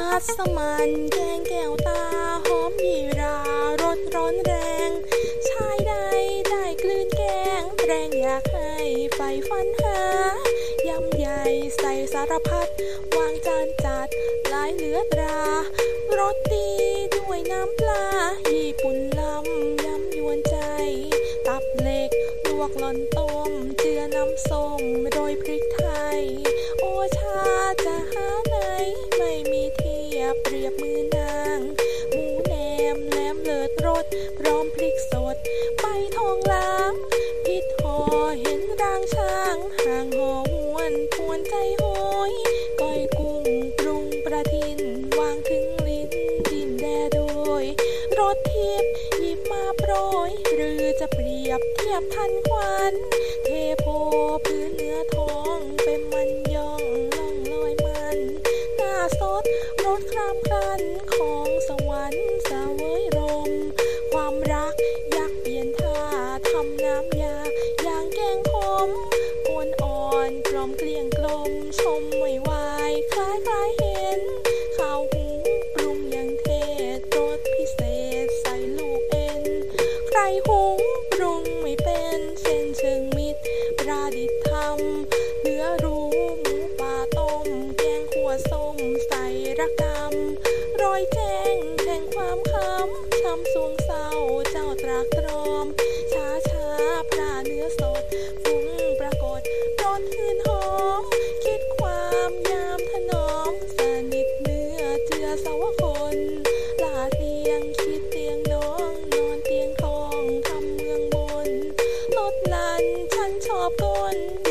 ัสมันแกงแก้วตาหอมยีรารสร้อนแรง ชายใดได้กลืนแกงแรงอยากให้ไฟฟันหายำใหญ่ใส่สารพัดวางจานจัดหลายเหลือตรารสดีด้วยน้ำปลาญี่ปุ่นลำยำยวนใจ ตับเหล็กลวกหล่อนต้มเจือน้ำส้มโรยพริก บมือนาง หมูแหนมแหลมเลิศรสพร้อมพริกสดใบทองล้างพิษหอเห็นรางช้างห่างหอหวนพวนใจโหยก้อยกุ้งปรุงประทิน วางถึงลิ้นดินแดโดยรถทิพย์หยิบมาโปรย หรือจะเปรียบเทียบทันควัน เทโพำน้ำยาอย่างแกงขมกวนอ่อนกลอมเกลียงกลมชมไม่ไหวคล้ายคล้ายเห็น ข้าวหุงปรุงอย่างเทศรสพิเศษใส่ลูกเอ็น ใครหุงปรุงไม่เป็นเช่นเชิงมิตรประดิษฐ์ทำเนื้อรู้หมูป่าต้ม แกงขั่วส้มใส่ระกำรอยแจ้งแห่งความคำช้ำสวงเศร้าเจ้าตรากตรอม popcorn.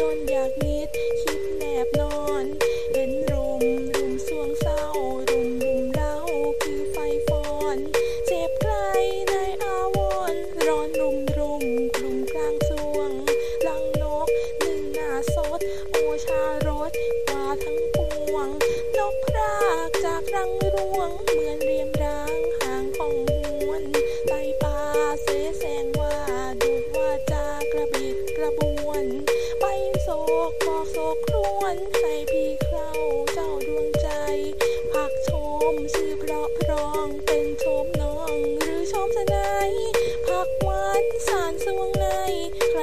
ผักหวานสารสวงในใคร